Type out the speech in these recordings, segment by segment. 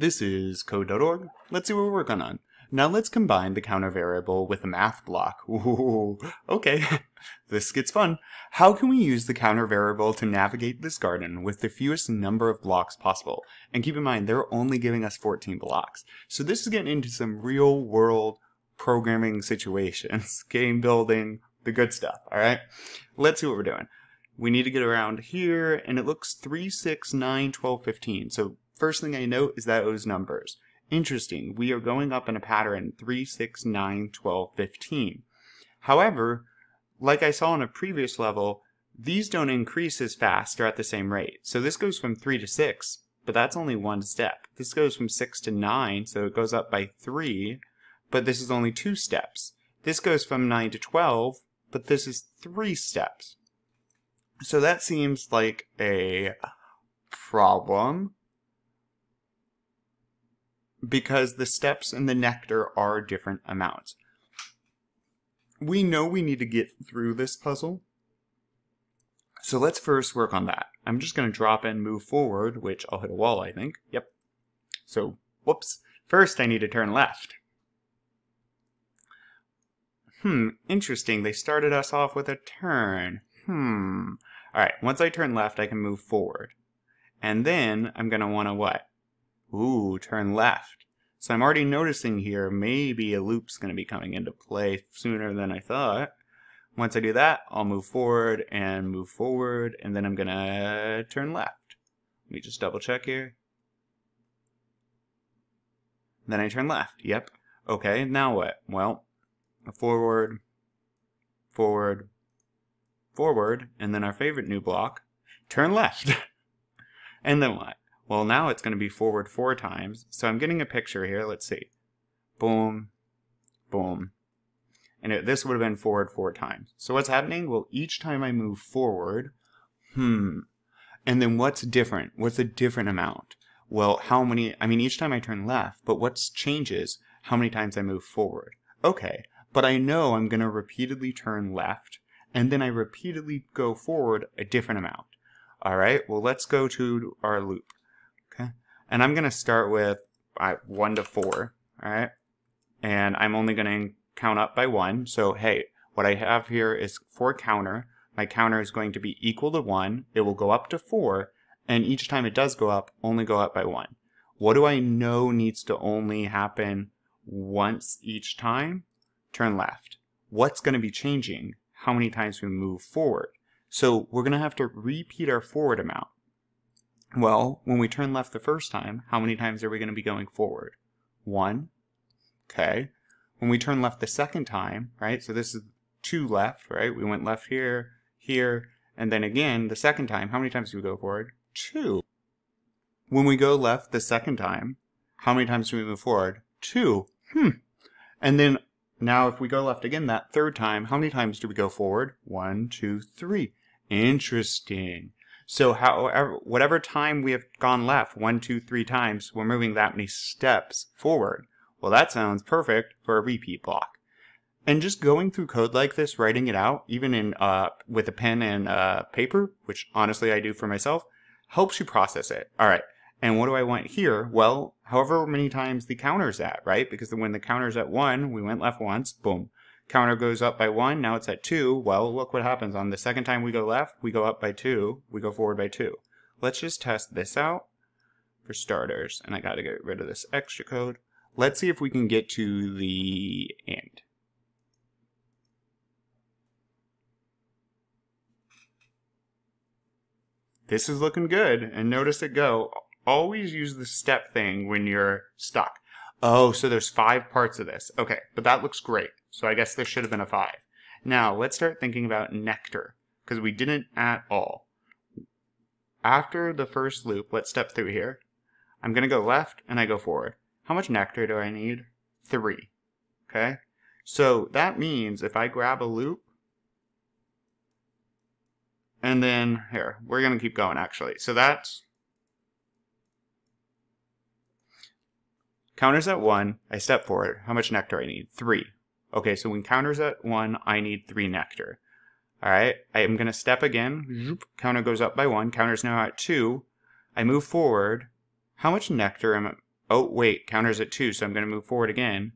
This is code.org. Let's see what we're working on. Now let's combine the counter variable with a math block. Ooh, okay, this gets fun. How can we use the counter variable to navigate this garden with the fewest number of blocks possible? And keep in mind, they're only giving us 14 blocks. So this is getting into some real world programming situations, game building, the good stuff, all right? Let's see what we're doing. We need to get around here, and it looks 3, 6, 9, 12, 15. So first thing I note is that those numbers. Interesting, we are going up in a pattern 3, 6, 9, 12, 15. However, like I saw in a previous level, these don't increase as fast or at the same rate. So this goes from 3 to 6, but that's only one step. This goes from 6 to 9, so it goes up by 3, but this is only two steps. This goes from 9 to 12, but this is three steps. So that seems like a problem because the steps and the nectar are different amounts. We know we need to get through this puzzle. So let's first work on that. I'm just going to drop and move forward, which I'll hit a wall, I think. Yep. So, whoops. First, I need to turn left. Hmm, interesting. They started us off with a turn. Hmm. Alright, once I turn left, I can move forward. And then, I'm going to want to what? Ooh, turn left. So I'm already noticing here, maybe a loop's going to be coming into play sooner than I thought. Once I do that, I'll move forward and move forward, and then I'm going to turn left. Let me just double check here. Then I turn left. Yep. Okay, now what? Well, forward, forward, forward, and then our favorite new block, turn left. and then what? Well, now it's going to be forward four times. So I'm getting a picture here. Let's see. Boom, boom. And it, this would have been forward four times. So what's happening? Well, each time I move forward, hmm. And then what's different? What's a different amount? Well, how many, I mean, each time I turn left, but what changes? How many times I move forward? Okay, but I know I'm going to repeatedly turn left, and then I repeatedly go forward a different amount. All right, well, let's go to our loop. And I'm going to start with uh, 1 to 4, all right? And I'm only going to count up by 1. So, hey, what I have here is 4 counter. My counter is going to be equal to 1. It will go up to 4. And each time it does go up, only go up by 1. What do I know needs to only happen once each time? Turn left. What's going to be changing? How many times we move forward? So we're going to have to repeat our forward amount. Well, when we turn left the first time, how many times are we going to be going forward? One. Okay. When we turn left the second time, right? So this is two left, right? We went left here, here, and then again, the second time, how many times do we go forward? Two. When we go left the second time, how many times do we move forward? Two. Hmm. And then now if we go left again that third time, how many times do we go forward? One, two, three. Interesting. So however, whatever time we have gone left, one, two, three times, we're moving that many steps forward. Well, that sounds perfect for a repeat block. And just going through code like this, writing it out, even in uh, with a pen and uh, paper, which honestly I do for myself, helps you process it. All right. And what do I want here? Well, however many times the counter's at, right? Because when the counter's at one, we went left once, boom. Counter goes up by one, now it's at two. Well, look what happens. On the second time we go left, we go up by two, we go forward by two. Let's just test this out for starters. And I gotta get rid of this extra code. Let's see if we can get to the end. This is looking good, and notice it go. Always use the step thing when you're stuck. Oh, so there's five parts of this. Okay, but that looks great. So I guess there should have been a 5. Now, let's start thinking about nectar, because we didn't at all. After the first loop, let's step through here. I'm going to go left, and I go forward. How much nectar do I need? 3. Okay? So that means if I grab a loop, and then, here, we're going to keep going, actually. So that's counters at 1, I step forward. How much nectar I need? 3. Okay, so when counter's at 1, I need 3 nectar. Alright, I am going to step again. Counter goes up by 1. Counter's now at 2. I move forward. How much nectar am, Oh, wait, counter's at 2, so I'm going to move forward again.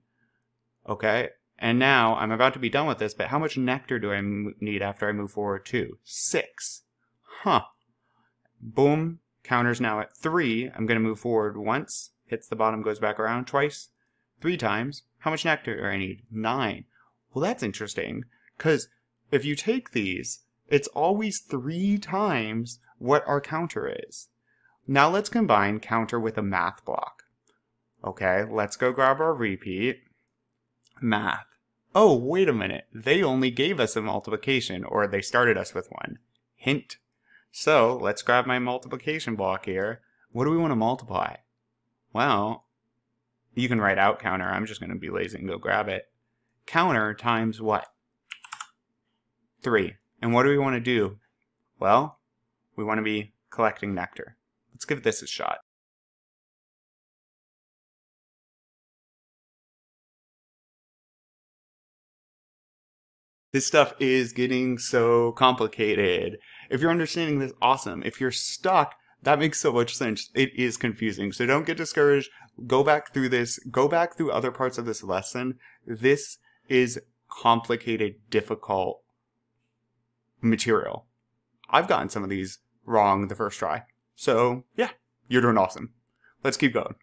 Okay, and now I'm about to be done with this, but how much nectar do I need after I move forward 2? 6. Huh. Boom, counter's now at 3. I'm going to move forward once, hits the bottom, goes back around twice, three times. How much nectar do I need? 9. Well, that's interesting, because if you take these, it's always three times what our counter is. Now let's combine counter with a math block. Okay, let's go grab our repeat. Math. Oh, wait a minute. They only gave us a multiplication, or they started us with one. Hint. So, let's grab my multiplication block here. What do we want to multiply? Well, you can write out counter. I'm just going to be lazy and go grab it. Counter times what? 3. And what do we want to do? Well, we want to be collecting nectar. Let's give this a shot. This stuff is getting so complicated. If you're understanding this, awesome. If you're stuck, that makes so much sense. It is confusing. So don't get discouraged. Go back through this. Go back through other parts of this lesson. This is complicated, difficult material. I've gotten some of these wrong the first try. So, yeah, you're doing awesome. Let's keep going.